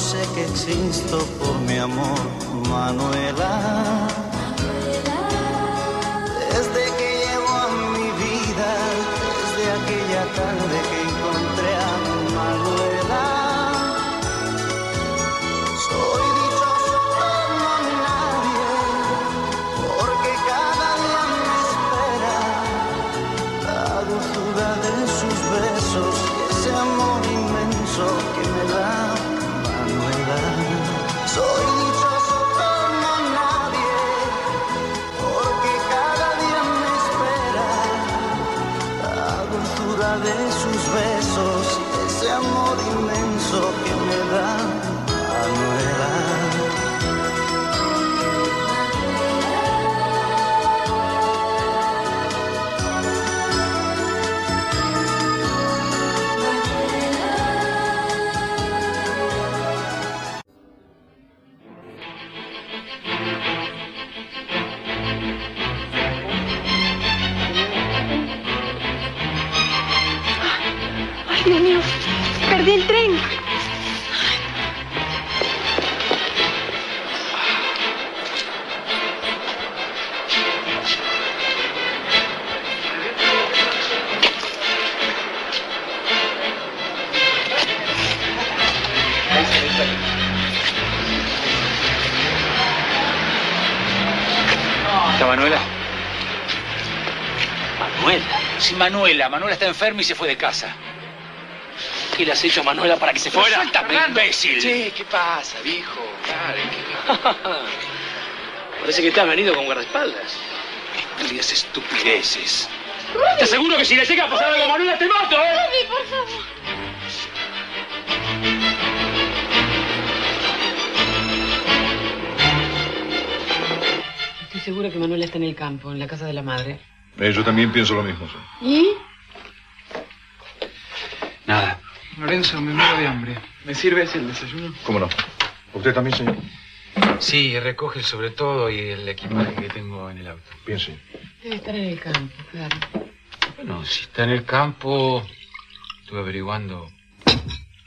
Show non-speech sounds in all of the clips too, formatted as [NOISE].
sé que existo por mi amor, Manuela. Desde que llegó a mi vida, desde aquella tarde Manuela. Manuela está enferma y se fue de casa. ¿Qué le has hecho a Manuela para que se fuera? ¡Suéltame, imbécil! Che, ¿qué pasa, viejo? Karen, [LAUGHS] Parece que te has venido con guardaespaldas. Digas estupideces. Te aseguro que si le llega a pasar algo a Manuela te mato, ¿eh? Rudy, por favor. Estoy segura que Manuela está en el campo, en la casa de la madre. Eh, yo también pienso lo mismo. sí. ¿Y? Nada. Lorenzo, me muero de hambre. ¿Me sirves el desayuno? ¿Cómo no? ¿Usted también, señor? Sí, recoge el sobre todo y el equipaje que tengo en el auto. Bien. Debe estar en el campo, claro. Bueno, si está en el campo, estuve averiguando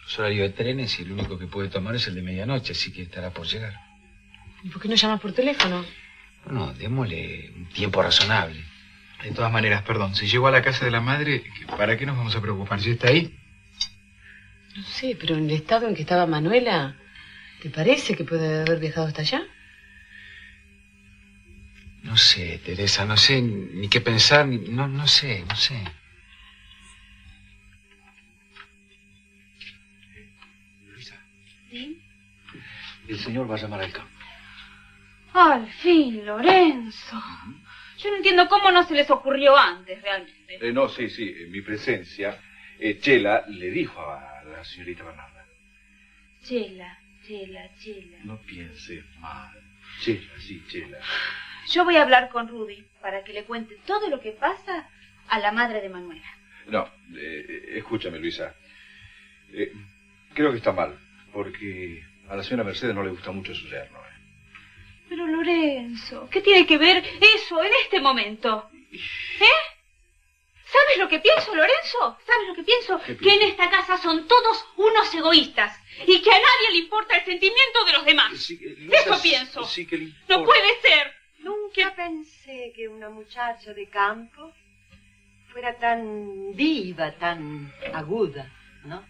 los horarios de trenes y el único que puede tomar es el de medianoche, así que estará por llegar. ¿Y por qué no llamas por teléfono? Bueno, démosle un tiempo razonable. De todas maneras, perdón, si llegó a la casa de la madre, ¿para qué nos vamos a preocupar? Si está ahí. No sé, pero en el estado en que estaba Manuela, ¿te parece que puede haber viajado hasta allá? No sé, Teresa, no sé ni qué pensar, ni, no, no sé, no sé. ¿Sí? El señor va a llamar al campo. Al fin, Lorenzo. Yo no entiendo cómo no se les ocurrió antes, realmente. Eh, no, sí, sí, en mi presencia, eh, Chela le dijo a la señorita Bernarda. Chela, chela, chela. No piense mal. Chela, sí, Chela. Yo voy a hablar con Rudy para que le cuente todo lo que pasa a la madre de Manuela. No, eh, escúchame, Luisa. Creo que está mal, porque a la señora Mercedes no le gusta mucho su yerno. Pero Lorenzo, ¿qué tiene que ver eso en este momento? ¿Eh? ¿Sabes lo que pienso, Lorenzo? ¿Sabes lo que pienso? ¿Qué Que en esta casa son todos unos egoístas y que a nadie le importa el sentimiento de los demás. Sí, eh, Eso pienso. Sí que le No puede ser. Nunca pensé que una muchacha de campo fuera tan viva, tan aguda, ¿no?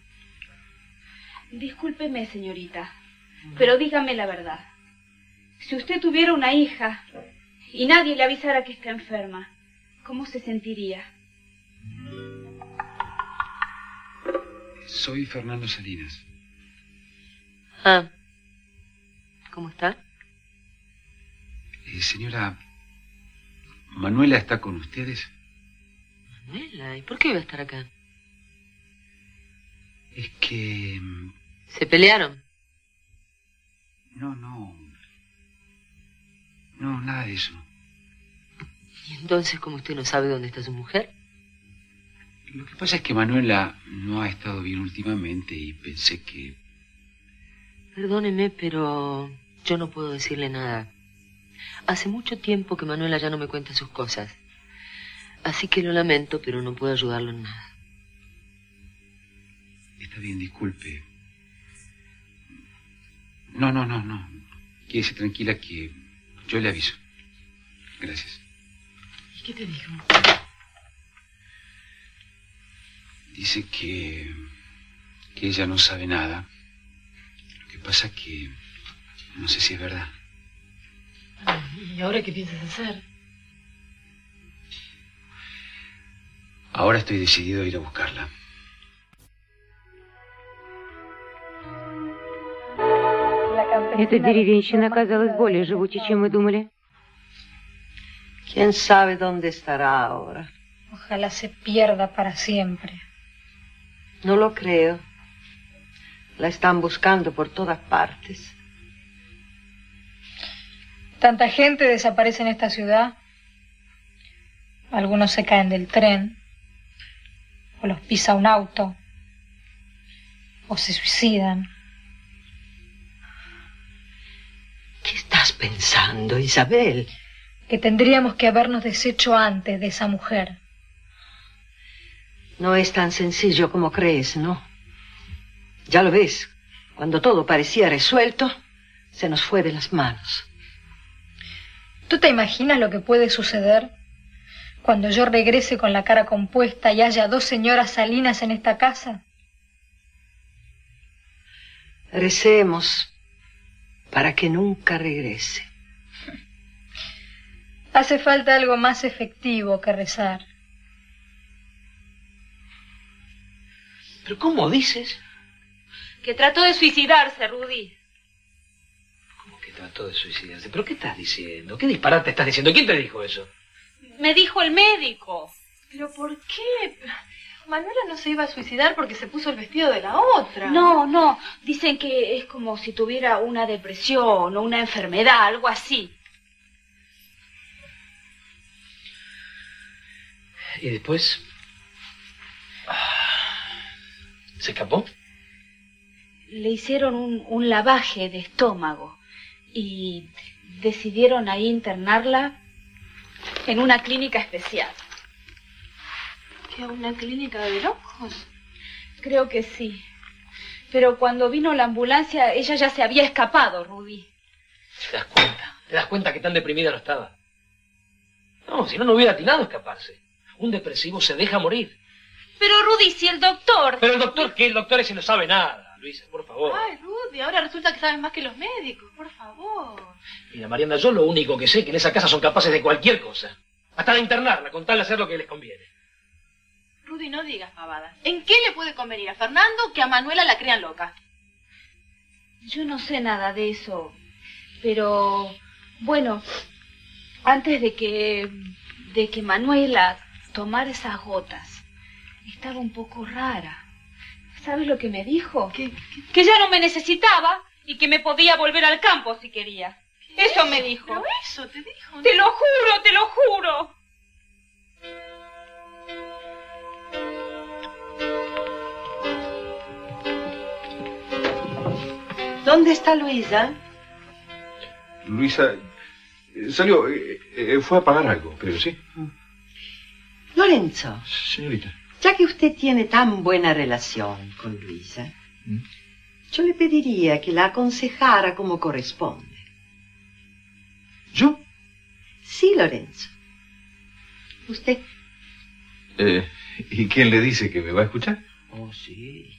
Discúlpeme, señorita, pero dígame la verdad. Si usted tuviera una hija y nadie le avisara que está enferma, ¿cómo se sentiría? Soy Fernando Salinas. Ah. ¿Cómo está? Eh, señora, ¿Manuela está con ustedes? Manuela, ¿y por qué iba a estar acá? Es que... mm, ¿Se pelearon? No, no. No, nada de eso. ¿Y entonces cómo usted no sabe dónde está su mujer? Lo que pasa es que Manuela no ha estado bien últimamente y pensé que... Perdóneme, pero yo no puedo decirle nada. Hace mucho tiempo que Manuela ya no me cuenta sus cosas. Así que lo lamento, pero no puedo ayudarlo en nada. Está bien, disculpe. No, no, no, no. Quédese tranquila que yo le aviso. Gracias. ¿Y qué te dijo? Dice que, que ella no sabe nada. Lo que pasa es que no sé si es verdad. ¿Y ahora qué piensas hacer? Ahora estoy decidido a ir a buscarla. Эта деревенщина оказалась более живучей, чем мы думали. ¿Quién sabe dónde estará ahora? Ojalá se pierda para siempre. No lo creo. La están buscando por todas partes. Tanta gente desaparece en esta ciudad. Algunos se caen del tren, o los pisa un auto, o se suicidan. ¿Qué estás pensando, Isabel? Que tendríamos que habernos deshecho antes de esa mujer. No es tan sencillo como crees, ¿no? Ya lo ves. Cuando todo parecía resuelto, se nos fue de las manos. ¿Tú te imaginas lo que puede suceder cuando yo regrese con la cara compuesta y haya dos señoras salinas en esta casa? Recemos para que nunca regrese. Hace falta algo más efectivo que rezar. ¿Pero cómo dices? Que trató de suicidarse, Rudy. ¿Cómo que trató de suicidarse? ¿Pero qué estás diciendo? ¿Qué disparate estás diciendo? ¿Quién te dijo eso? Me dijo el médico. ¿Pero por qué? Manuela no se iba a suicidar porque se puso el vestido de la otra. No, no. Dicen que es como si tuviera una depresión o una enfermedad, algo así. ¿Y después? ¿Se escapó? Le hicieron un, un lavaje de estómago y decidieron ahí internarla en una clínica especial. ¿Que una clínica de locos? Creo que sí. Pero cuando vino la ambulancia, ella ya se había escapado, Rudy. ¿Te das cuenta? ¿Te das cuenta que tan deprimida no estaba? No, si no, no hubiera atinado a escaparse. Un depresivo se deja morir. Pero Rudy, si el doctor... Pero el doctor, ¿qué? El doctor ese no sabe nada, Luisa, por favor. Ay, Rudy, ahora resulta que sabes más que los médicos, por favor. Mira, Mariana, yo lo único que sé es que en esa casa son capaces de cualquier cosa. Hasta de internarla, con tal de hacer lo que les conviene. Rudy, no digas pavadas. ¿En qué le puede convenir a Fernando que a Manuela la crean loca? Yo no sé nada de eso. Pero, bueno, antes de que, de que Manuela tomara esas gotas, estaba un poco rara. ¿Sabes lo que me dijo? ¿Qué, Que ya no me necesitaba y que me podía volver al campo si quería. Eso me dijo. Pero eso te dijo. Te lo juro, te lo juro. ¿Dónde está Luisa? Luisa salió, eh, eh, fue a pagar algo, creo, ¿sí? Lorenzo, Señorita. ya que usted tiene tan buena relación con Luisa, ¿Mm? yo le pediría que la aconsejara como corresponde. ¿Yo? Sí, Lorenzo. Usted. Eh, ¿Y quién le dice que me va a escuchar? Oh, sí.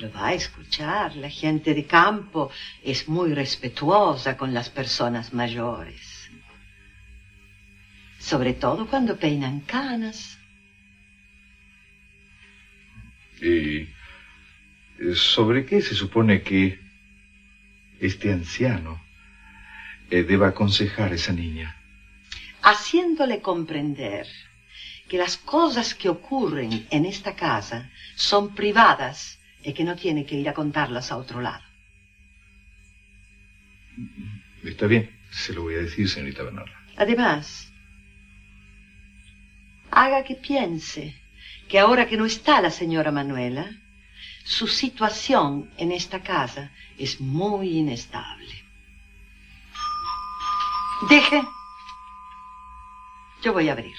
Lo va a escuchar. La gente de campo es muy respetuosa con las personas mayores. Sobre todo cuando peinan canas. ¿Y sobre qué se supone que este anciano eh, deba aconsejar a esa niña? Haciéndole comprender que las cosas que ocurren en esta casa son privadas y que no tiene que ir a contarlas a otro lado. Está bien, se lo voy a decir, señorita Bernarda. Además, haga que piense que ahora que no está la señora Manuela, su situación en esta casa es muy inestable. Deje. Yo voy a abrir.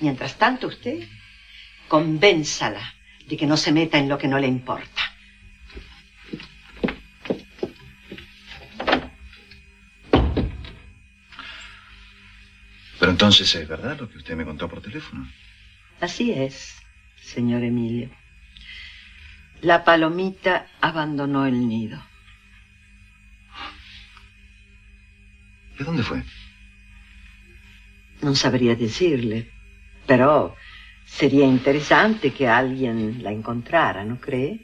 Mientras tanto, usted convénzala de que no se meta en lo que no le importa. Pero entonces es verdad lo que usted me contó por teléfono. Así es, señor Emilio. La palomita abandonó el nido. ¿De dónde fue? No sabría decirle, pero sería interesante que alguien la encontrara, ¿no cree?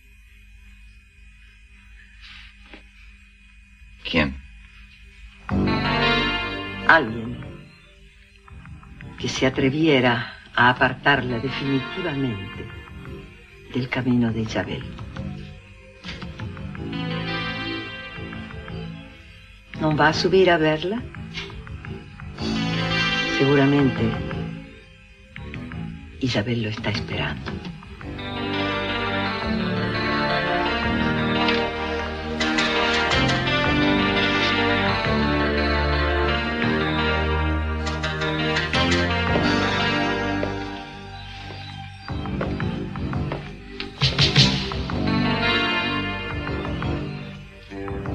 ¿Quién? Alguien que se atreviera a apartarla definitivamente del camino de Isabel. ¿No va a subir a verla? Seguramente Isabel lo está esperando.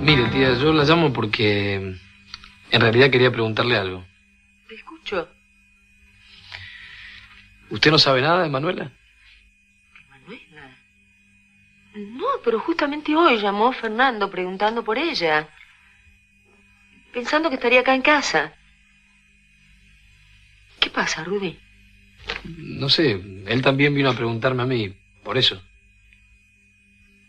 Mire, tía, yo la llamo porque en realidad quería preguntarle algo. Te escucho. ¿Usted no sabe nada de Manuela? Manuela. No, pero justamente hoy llamó Fernando preguntando por ella. Pensando que estaría acá en casa. ¿Qué pasa, Rudy? No sé, él también vino a preguntarme a mí, por eso.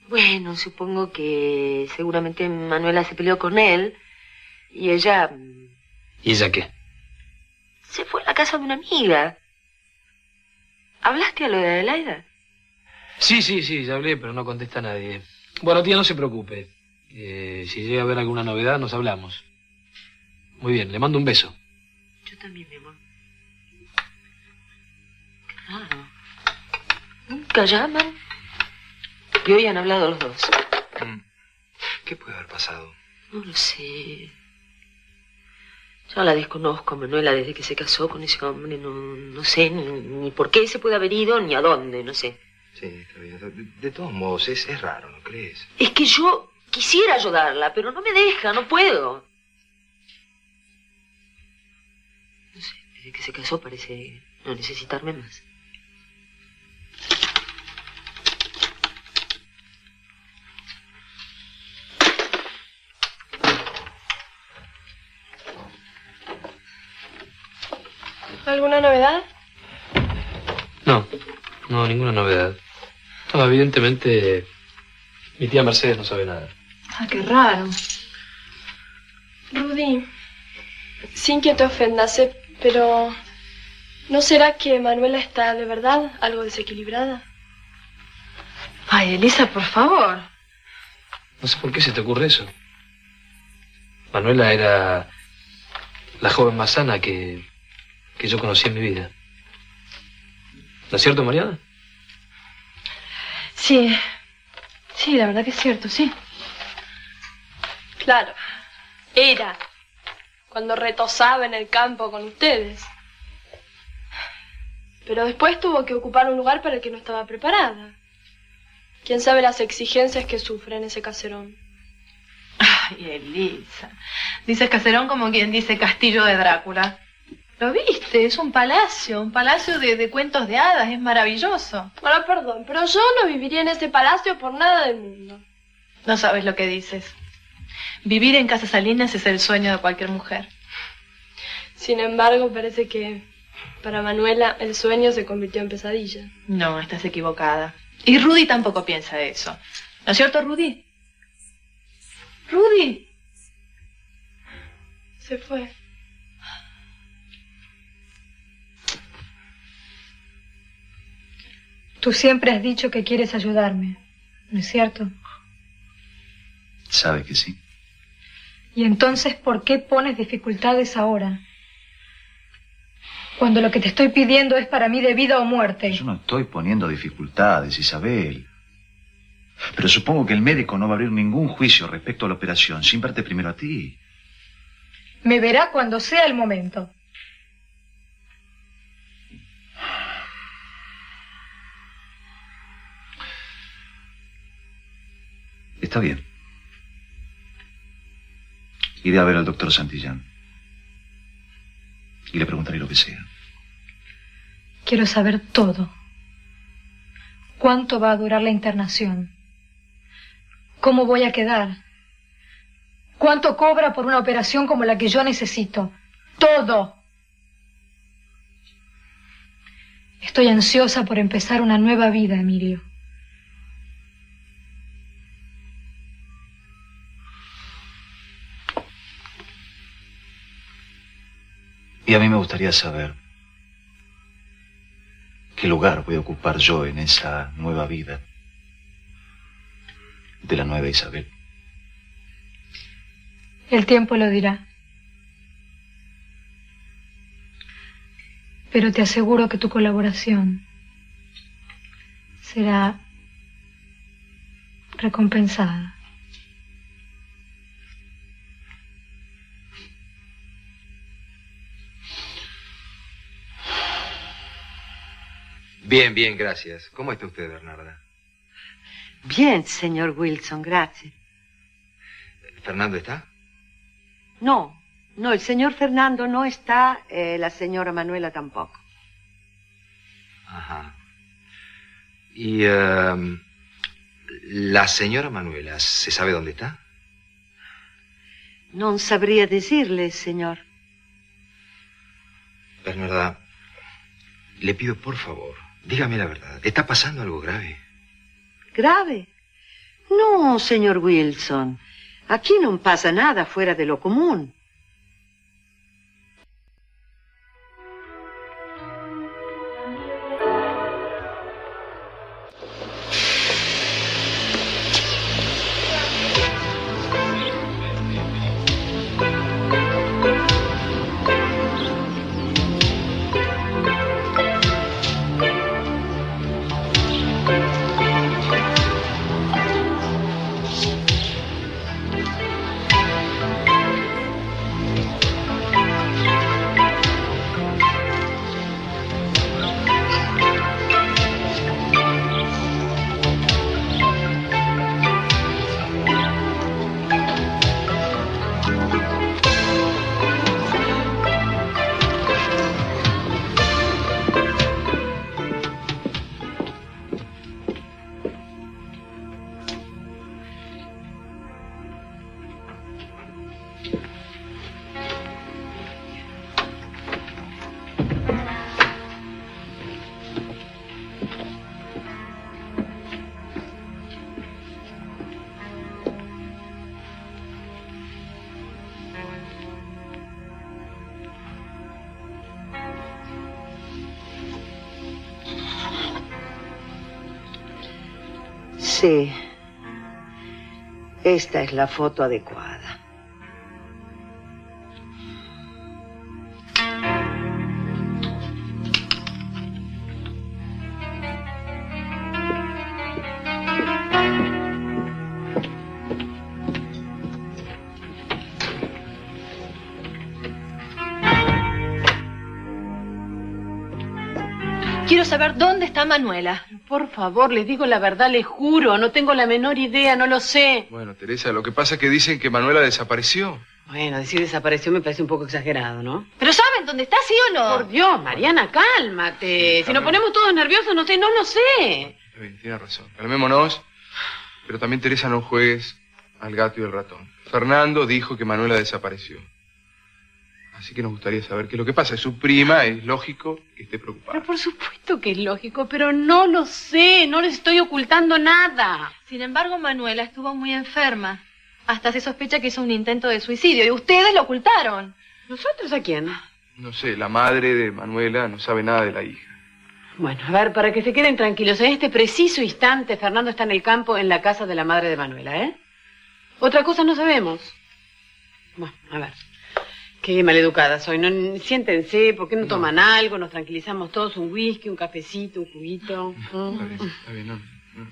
Bueno, supongo que seguramente Manuela se peleó con él y ella ¿Y ella qué? se fue a la casa de una amiga. ¿Hablaste a lo de Adelaida? Sí, sí, sí, ya hablé, pero no contesta nadie. Bueno, tía, no se preocupe. Eh, si llega a haber alguna novedad, nos hablamos. Muy bien, le mando un beso. Yo también, mi amor. Claro. Nunca llaman. Y hoy han hablado los dos. ¿Qué puede haber pasado? No lo sé. Yo la desconozco, Manuela, desde que se casó con ese hombre. No, no sé ni, ni por qué se puede haber ido, ni a dónde, no sé. Sí, está bien. De, de todos modos, es, es raro, ¿no crees? Es que yo quisiera ayudarla, pero no me deja, no puedo. No sé, desde que se casó parece no necesitarme más. ¿Alguna novedad? No, no, ninguna novedad. No, evidentemente, mi tía Mercedes no sabe nada. Ah, qué raro. Rudy, sin que te ofendas, ¿eh? pero ¿no será que Manuela está de verdad algo desequilibrada? Ay, Elisa, por favor. No sé por qué se te ocurre eso. Manuela era la joven más sana que, que yo conocí en mi vida. ¿No es cierto, Mariana? Sí, sí, la verdad que es cierto, sí. Claro, era cuando retosaba en el campo con ustedes. Pero después tuvo que ocupar un lugar para el que no estaba preparada. ¿Quién sabe las exigencias que sufre en ese caserón? Ay, Elisa. Dices caserón como quien dice castillo de Drácula. ¿Lo viste? Es un palacio, un palacio de, de cuentos de hadas, es maravilloso. Bueno, perdón, pero yo no viviría en ese palacio por nada del mundo. No sabes lo que dices. Vivir en Casa Salinas es el sueño de cualquier mujer. Sin embargo, parece que para Manuela el sueño se convirtió en pesadilla. No, estás equivocada. Y Rudy tampoco piensa eso. ¿No es cierto, Rudy? Rudy. Se fue. Tú siempre has dicho que quieres ayudarme, ¿no es cierto? Sabe que sí. ¿Y entonces por qué pones dificultades ahora? Cuando lo que te estoy pidiendo es para mí de vida o muerte. Yo no estoy poniendo dificultades, Isabel. Pero supongo que el médico no va a abrir ningún juicio respecto a la operación sin verte primero a ti. Me verá cuando sea el momento. Está bien. Iré a ver al doctor Santillán. Y le preguntaré lo que sea. Quiero saber todo. ¿Cuánto va a durar la internación? ¿Cómo voy a quedar? ¿Cuánto cobra por una operación como la que yo necesito? Todo. Estoy ansiosa por empezar una nueva vida, Emilio. Y a mí me gustaría saber qué lugar voy a ocupar yo en esa nueva vida de la nueva Isabel. El tiempo lo dirá. Pero te aseguro que tu colaboración será recompensada. Bien, bien, gracias. ¿Cómo está usted, Bernarda? Bien, señor Wilson, gracias. ¿Fernando está? No, no, el señor Fernando no está, eh, la señora Manuela tampoco. Ajá. ¿Y em, la señora Manuela, se sabe dónde está? No sabría decirle, señor. Bernarda, le pido por favor, dígame la verdad. ¿Está pasando algo grave? ¿Grave? No, señor Wilson. Aquí no pasa nada fuera de lo común. Sí. Esta es la foto adecuada. Está Manuela. Por favor, les digo la verdad, les juro, no tengo la menor idea, no lo sé. Bueno, Teresa, lo que pasa es que dicen que Manuela desapareció. Bueno, decir desapareció me parece un poco exagerado, ¿no? ¿Pero saben dónde está, sí o no? Por Dios, Mariana, cálmate. si nos ponemos todos nerviosos, no sé, no lo sé. Está bien, tiene razón. Calmémonos. Pero también, Teresa, no juegues al gato y el ratón. Fernando dijo que Manuela desapareció. Así que nos gustaría saber qué es lo que pasa. Es su prima, es lógico que esté preocupada. Pero por supuesto que es lógico, pero no lo sé, no les estoy ocultando nada. Sin embargo, Manuela estuvo muy enferma. Hasta se sospecha que hizo un intento de suicidio y ustedes lo ocultaron. ¿Nosotros a quién? No sé, la madre de Manuela no sabe nada de la hija. Bueno, a ver, para que se queden tranquilos, en este preciso instante Fernando está en el campo en la casa de la madre de Manuela, ¿eh? Otra cosa no sabemos. Bueno, a ver. Qué maleducada soy. No, siéntense, ¿por qué no, toman algo? Nos tranquilizamos todos, un whisky, un cafecito, un juguito. [LAUGHS] Está bien, está bien, no, no.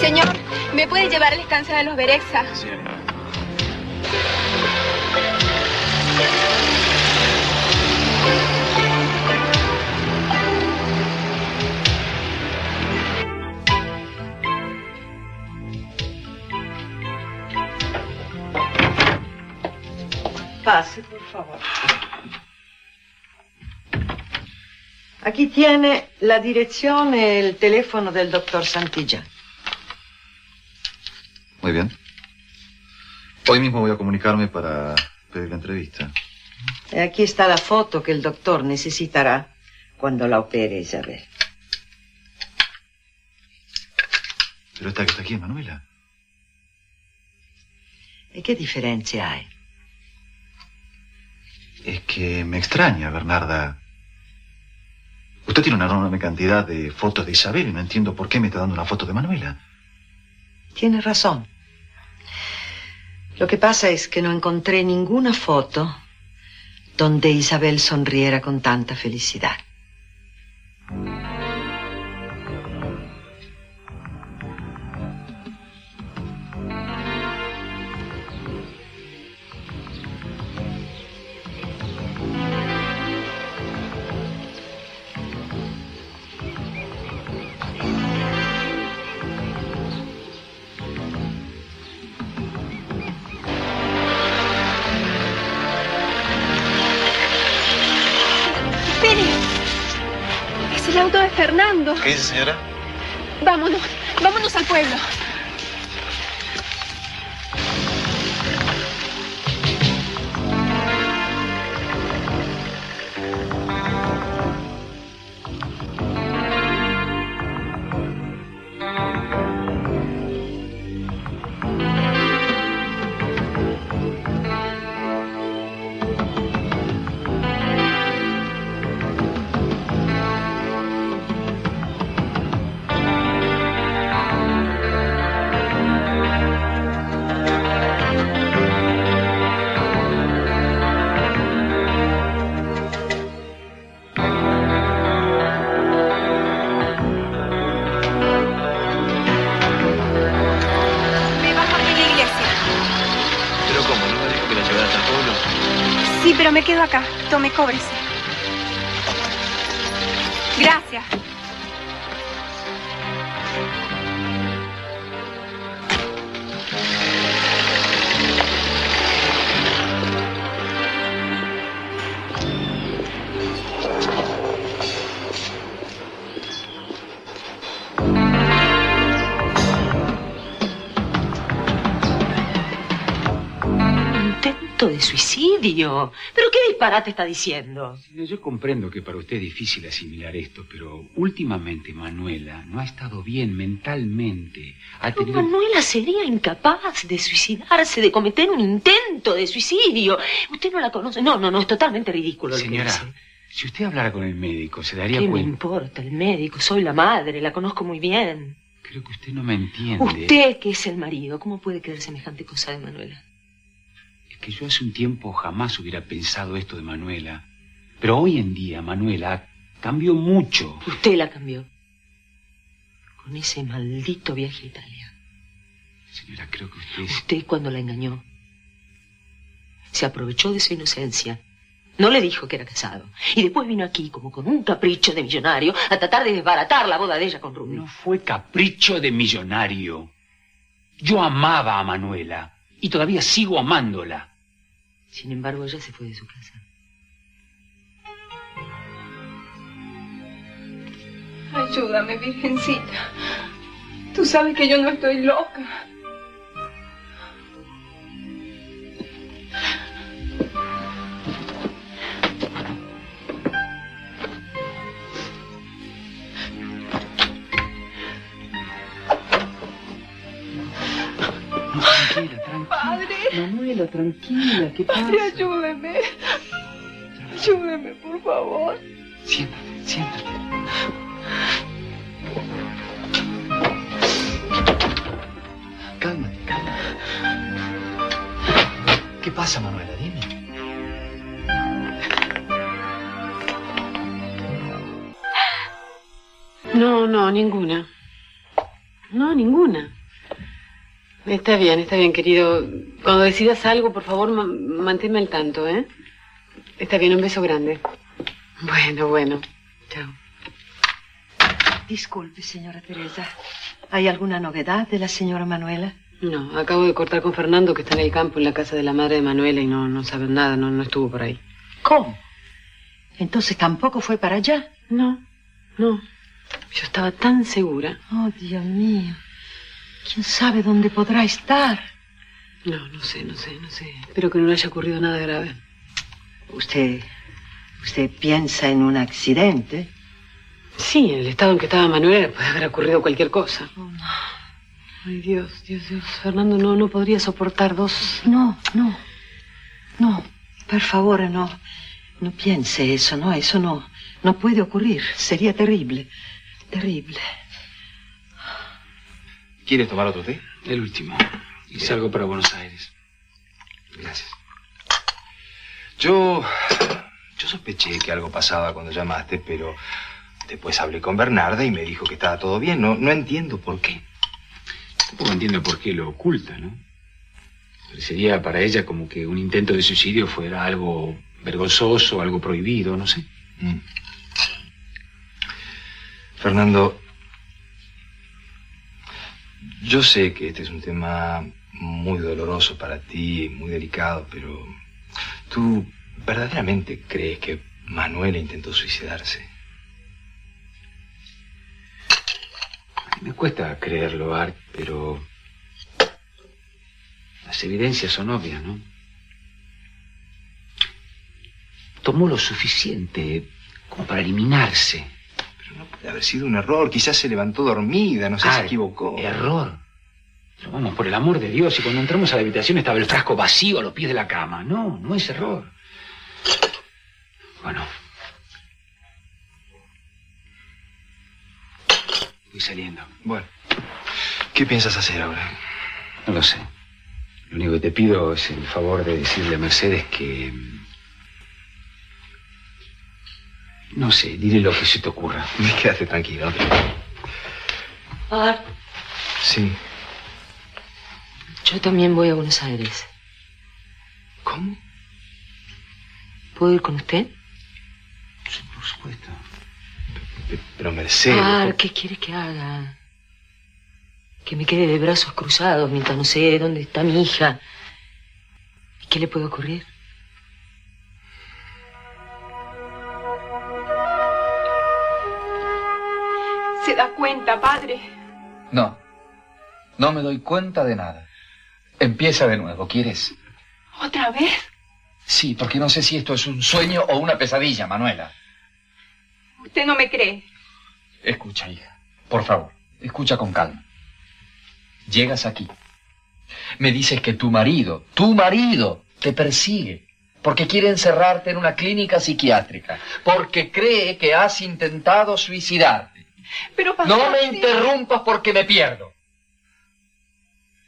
Señor, ¿me puede llevar al descanso de los Berexa? Pase, por favor. Aquí tiene la dirección y el teléfono del doctor Santilla. Muy bien. Hoy mismo voy a comunicarme para pedir la entrevista. Aquí está la foto que el doctor necesitará cuando la opere Isabel. Pero esta que está aquí Manuela. ¿Y qué diferencia hay? Es que me extraña, Bernarda. Usted tiene una enorme cantidad de fotos de Isabel y no entiendo por qué me está dando una foto de Manuela. Tiene razón. Lo que pasa es que no encontré ninguna foto donde Isabel sonriera con tanta felicidad. ¿Qué dice, señora? Vámonos, vámonos al pueblo. Me quedo acá. Tome, cóbrese. Gracias. De suicidio. ¿Pero disparate está diciendo? Yo comprendo que para usted es difícil asimilar esto, pero últimamente Manuela no ha estado bien mentalmente. Ha Pero tenido... Manuela sería incapaz de suicidarse, de cometer un intento de suicidio. Usted no la conoce. No, no, no, es totalmente ridículo. lo que Señora, dice. si usted hablara con el médico, se daría ¿Qué me cuenta. importa el médico? Soy la madre, la conozco muy bien. Creo que usted no me entiende. Usted, que es el marido, ¿cómo puede creer semejante cosa de Manuela? Que yo hace un tiempo jamás hubiera pensado esto de Manuela. Pero hoy en día Manuela cambió mucho. Usted la cambió. Con ese maldito viaje a Italia. Señora, creo que usted... Usted cuando la engañó, se aprovechó de su inocencia. No le dijo que era casado. Y después vino aquí como con un capricho de millonario a tratar de desbaratar la boda de ella con Rubén. No fue capricho de millonario. Yo amaba a Manuela y todavía sigo amándola. Sin embargo, ella se fue de su casa. Ayúdame, Virgencita. Tú sabes que yo no estoy loca. Tranquila, tranquila. Padre. Manuela, tranquila, ¿qué pasa? Padre, ayúdeme. Ayúdeme, por favor. Siéntate, siéntate. Cálmate, cálmate. ¿Qué pasa, Manuela? Dime. No, no, ninguna. No, ninguna. Está bien, está bien, querido. Cuando decidas algo, por favor, ma- manténme al tanto, ¿eh? Está bien, un beso grande. Bueno, bueno. Chao. Disculpe, señora Teresa. ¿Hay alguna novedad de la señora Manuela? No, acabo de cortar con Fernando, que está en el campo, en la casa de la madre de Manuela, y no, no saben nada, no, no estuvo por ahí. ¿Cómo? Entonces tampoco fue para allá. No, no. Yo estaba tan segura. Oh, Dios mío. ¿Quién sabe dónde podrá estar? No, no sé, no sé, no sé. Espero que no le haya ocurrido nada grave. ¿Usted. ¿Usted piensa en un accidente? Sí, en el estado en que estaba Manuela puede haber ocurrido cualquier cosa. Ay, Dios, Dios, Dios. Fernando no, no podría soportar dos. No, no. No, por favor, no. No piense eso, no, eso no. No puede ocurrir. Sería terrible. Terrible. ¿Quieres tomar otro té? El último. Y salgo para Buenos Aires. Gracias. Yo. Yo sospeché que algo pasaba cuando llamaste, pero después hablé con Bernarda y me dijo que estaba todo bien. No, no entiendo por qué. Tampoco entiendo por qué lo oculta, ¿no? Parecería para ella como que un intento de suicidio fuera algo vergonzoso, algo prohibido, no sé. Mm. Fernando, yo sé que este es un tema muy doloroso para ti, muy delicado, pero ¿tú verdaderamente crees que Manuela intentó suicidarse? Me cuesta creerlo, Art, pero las evidencias son obvias, ¿no? Tomó lo suficiente como para eliminarse. Puede haber sido un error, quizás se levantó dormida, no sé, se Art, equivocó. Error. Pero vamos, por el amor de Dios, y cuando entramos a la habitación estaba el frasco vacío a los pies de la cama. No, no es error. Bueno. Voy saliendo. Bueno, ¿qué piensas hacer ahora? No lo sé. Lo único que te pido es el favor de decirle a Mercedes que... No sé, dile lo que se te ocurra. [LAUGHS] Quédate tranquilo. preocupes. Art, Sí. yo también voy a Buenos Aires. ¿Cómo? ¿Puedo ir con usted? Sí, por supuesto. Pero Mercedes... Art, ¿qué quiere que haga? Que me quede de brazos cruzados mientras no sé dónde está mi hija. ¿Y qué le puede ocurrir? ¿Se da cuenta, padre? No. No me doy cuenta de nada. Empieza de nuevo, ¿quieres? ¿Otra vez? Sí, porque no sé si esto es un sueño o una pesadilla, Manuela. Usted no me cree. Escucha, hija. Por favor, escucha con calma. Llegas aquí. Me dices que tu marido, tu marido, te persigue porque quiere encerrarte en una clínica psiquiátrica, porque cree que has intentado suicidarte. Pero No me interrumpas porque me pierdo.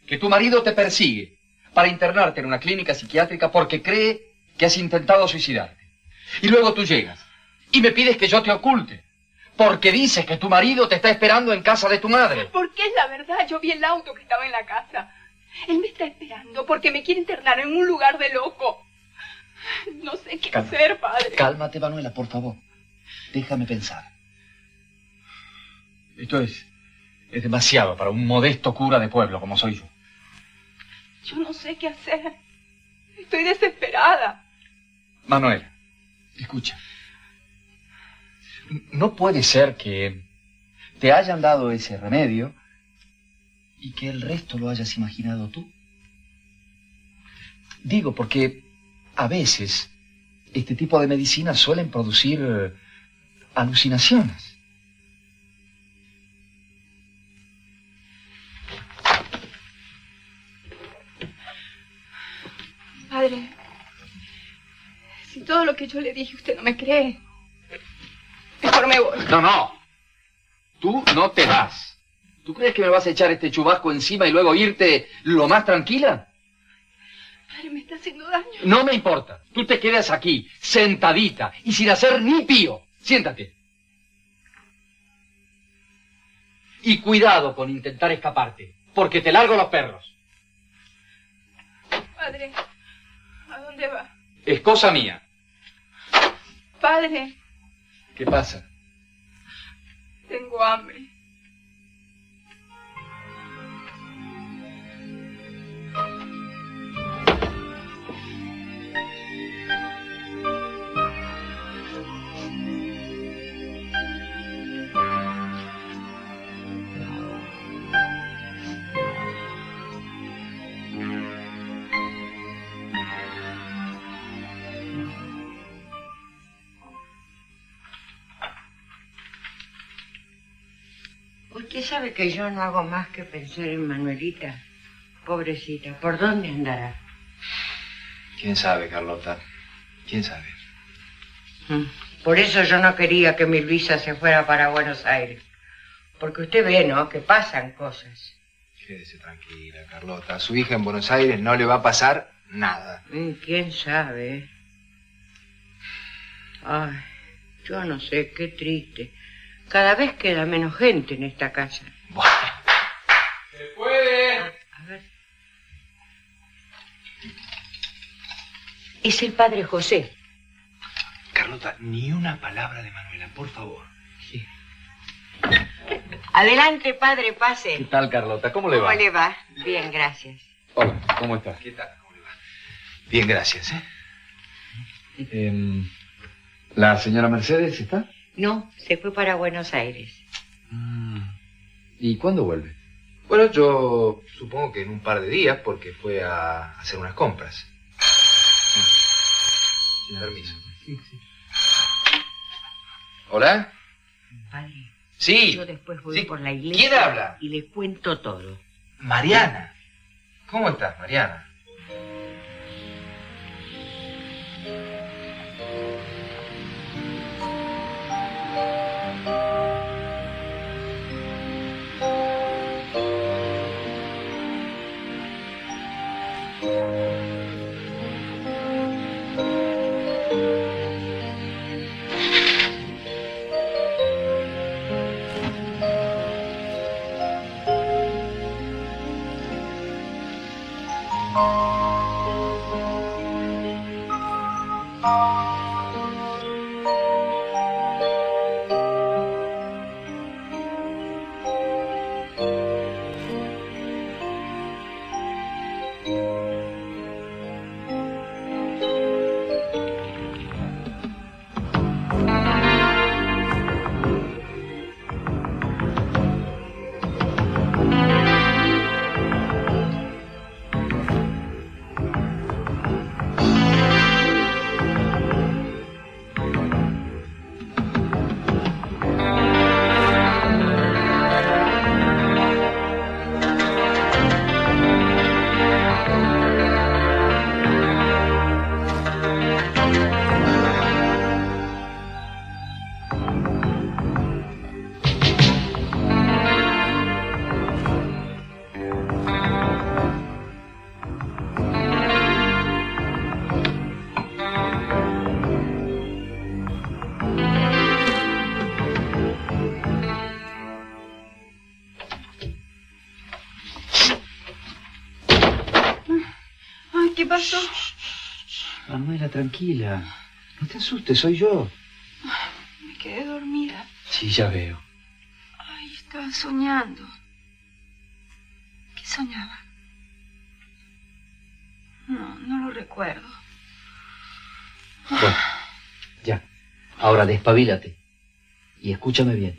Que tu marido te persigue para internarte en una clínica psiquiátrica porque cree que has intentado suicidarte. Y luego tú llegas y me pides que yo te oculte. Porque dices que tu marido te está esperando en casa de tu madre. Porque es la verdad, yo vi el auto que estaba en la casa. Él me está esperando porque me quiere internar en un lugar de loco. No sé qué Calma. hacer, padre. Cálmate, Manuela, por favor. Déjame pensar. Esto es. es demasiado para un modesto cura de pueblo como soy yo. Yo no sé qué hacer. Estoy desesperada. Manuela, escucha. No puede ser que te hayan dado ese remedio y que el resto lo hayas imaginado tú. Digo, porque a veces este tipo de medicinas suelen producir eh, alucinaciones. Todo lo que yo le dije usted no me cree, mejor me voy. No, no. Tú no te vas. ¿Tú crees que me vas a echar este chubasco encima y luego irte lo más tranquila? Padre, me está haciendo daño. No me importa. Tú te quedas aquí, sentadita y sin hacer ni pío. Siéntate. Y cuidado con intentar escaparte, porque te largo los perros. Padre, ¿a dónde va? Es cosa mía. Padre, ¿Qué pasa? tengo hambre. Usted sabe que yo no hago más que pensar en Manuelita. Pobrecita, ¿por dónde andará? ¿Quién sabe, Carlota? ¿Quién sabe? Mm. Por eso yo no quería que mi Luisa se fuera para Buenos Aires. Porque usted ve, ¿no? Que pasan cosas. Quédese tranquila, Carlota. A su hija en Buenos Aires no le va a pasar nada. Mm, ¿Quién sabe? Ay, yo no sé, qué triste. Cada vez queda menos gente en esta casa. ¡Se puede! Es el padre José. Carlota, ni una palabra de Manuela, por favor. Adelante, padre, pase. ¿Qué tal, Carlota? ¿Cómo le va? ¿Cómo le va? Bien, gracias. Hola, ¿cómo estás? ¿Qué tal? ¿Cómo le va? Bien, gracias, ¿eh? Em, ¿La señora Mercedes está? No, se fue para Buenos Aires. ¿Y cuándo vuelve? Bueno, yo supongo que en un par de días, porque fue a hacer unas compras. Sin permiso. ¿Hola? Padre, Sí. yo después voy Sí. por la iglesia. ¿Quién habla? Y le cuento todo. Mariana. ¿Cómo estás, Mariana? Tranquila. No te asustes, soy yo. Me quedé dormida. Sí, ya veo. Ay, estaba soñando. ¿Qué soñaba? No, no lo recuerdo. Bueno, ya. Ahora despabilate. Y escúchame bien.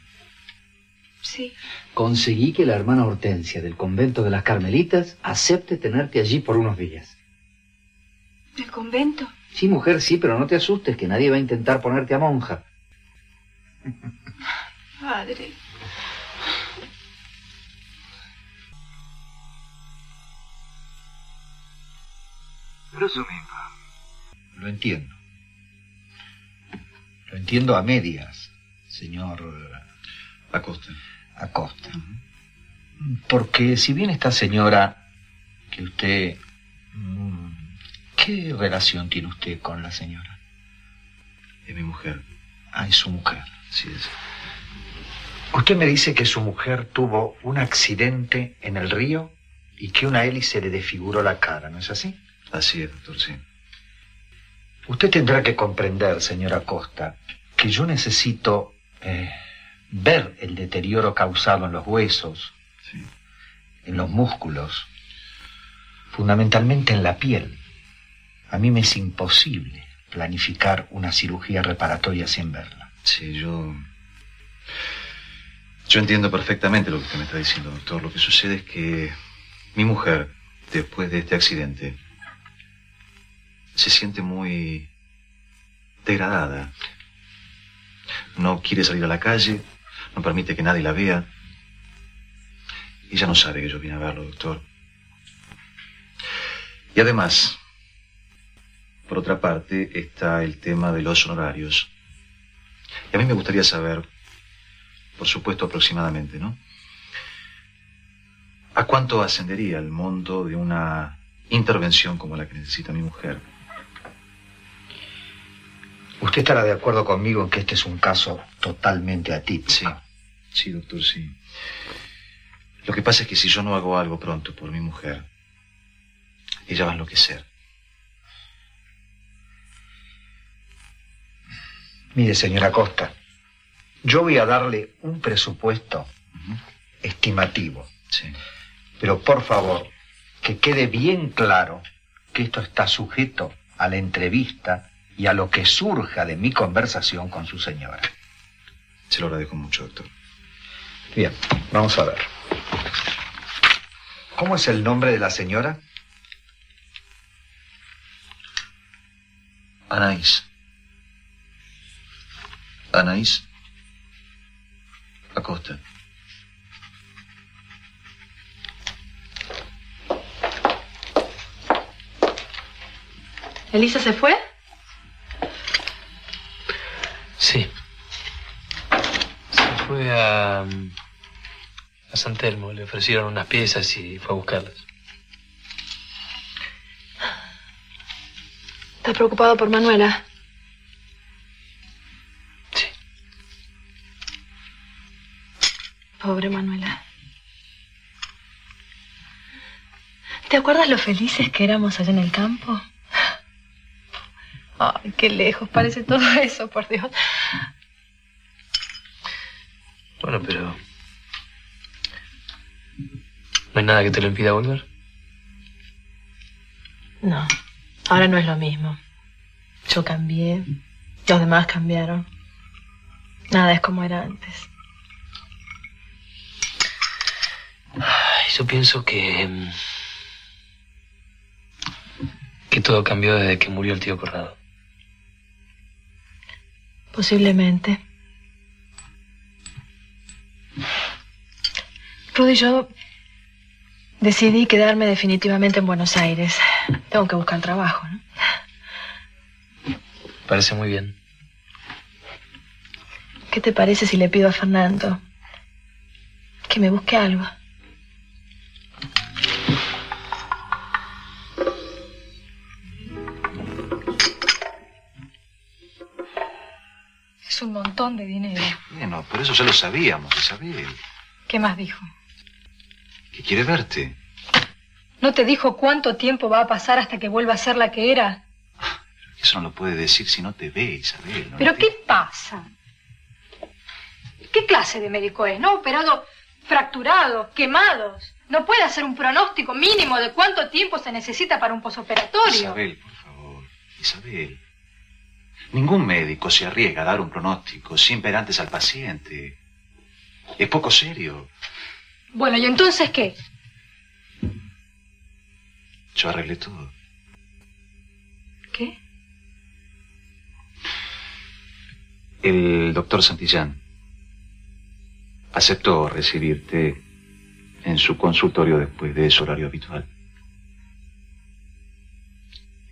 Sí. Conseguí que la hermana Hortensia del convento de las Carmelitas acepte tenerte allí por unos días. ¿Del convento? Sí, mujer, sí, pero no te asustes, que nadie va a intentar ponerte a monja. Padre. Presumimba. Lo entiendo. Lo entiendo a medias, señor Acosta. Acosta. Porque si bien esta señora que usted... ¿Qué relación tiene usted con la señora? Es mi mujer. Ah, es su mujer. Sí es. Usted me dice que su mujer tuvo un accidente en el río y que una hélice le desfiguró la cara, ¿no es así? Así es, doctor, sí. Usted tendrá que comprender, señora Costa, que yo necesito eh, ver el deterioro causado en los huesos, en los músculos, fundamentalmente en la piel. A mí me es imposible planificar una cirugía reparatoria sin verla. Sí, yo... Yo entiendo perfectamente lo que usted me está diciendo, doctor. Lo que sucede es que mi mujer, después de este accidente, se siente muy degradada. No quiere salir a la calle, no permite que nadie la vea. Y ya no sabe que yo vine a verlo, doctor. Y además, por otra parte, está el tema de los honorarios. Y a mí me gustaría saber, por supuesto aproximadamente, ¿no? ¿A cuánto ascendería el monto de una intervención como la que necesita mi mujer? Usted estará de acuerdo conmigo en que este es un caso totalmente atípico. Sí, sí, doctor, sí. Lo que pasa es que si yo no hago algo pronto por mi mujer, ella va a enloquecer. Mire, señora Costa, yo voy a darle un presupuesto estimativo. Sí. Pero por favor, que quede bien claro que esto está sujeto a la entrevista y a lo que surja de mi conversación con su señora. Se lo agradezco mucho, doctor. Bien, vamos a ver. ¿Cómo es el nombre de la señora? Anaís. Anaís. Acosta. ¿Elisa se fue? Sí. Se fue a, a San Telmo. Le ofrecieron unas piezas y fue a buscarlas. ¿Estás preocupado por Manuela? ¿Te acuerdas lo felices que éramos allá en el campo? Ay, qué lejos parece todo eso, por Dios. Bueno, pero... ¿No hay nada que te lo impida volver? No, ahora no es lo mismo. Yo cambié, los demás cambiaron. Nada es como era antes. Yo pienso que... todo cambió desde que murió el tío Corrado. Posiblemente. Rudy, yo decidí quedarme definitivamente en Buenos Aires. Tengo que buscar trabajo, ¿no? Parece muy bien. ¿Qué te parece si le pido a Fernando que me busque algo? Montón de dinero. Bueno, pero eso ya lo sabíamos, Isabel. ¿Qué más dijo? Que quiere verte. ¿No te dijo cuánto tiempo va a pasar hasta que vuelva a ser la que era? Eso no lo puede decir si no te ve, Isabel. ¿no? ¿Pero qué pasa? ¿Qué clase de médico es? ¿No? Operado fracturados, quemados. No puede hacer un pronóstico mínimo de cuánto tiempo se necesita para un posoperatorio. Isabel, por favor. Isabel. Ningún médico se arriesga a dar un pronóstico sin ver antes al paciente. Es poco serio. Bueno, ¿y entonces qué? Yo arreglé todo. ¿Qué? El doctor Santillán aceptó recibirte en su consultorio después de su horario habitual.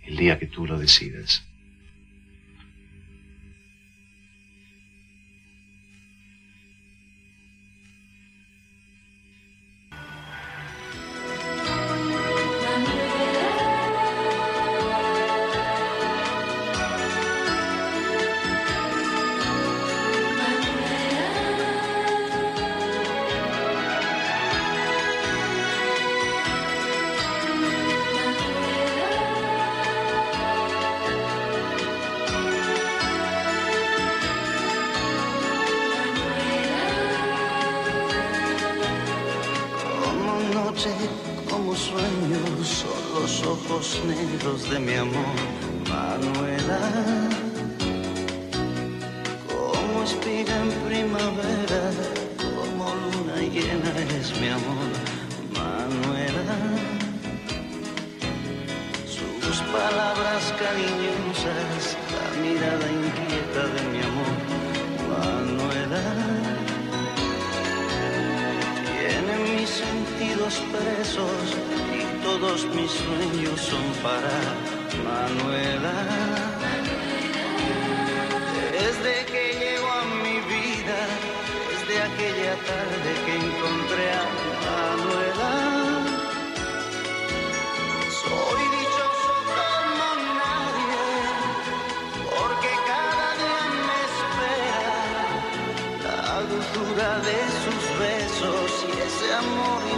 El día que tú lo decidas. Ojos negros de mi amor, Manuela. Como espiga en primavera, como luna llena es mi amor, para Manuela. Desde que llegó a mi vida, desde aquella tarde que encontré a Manuela, soy dichoso como nadie, porque cada día me espera la dulzura de sus besos y ese amor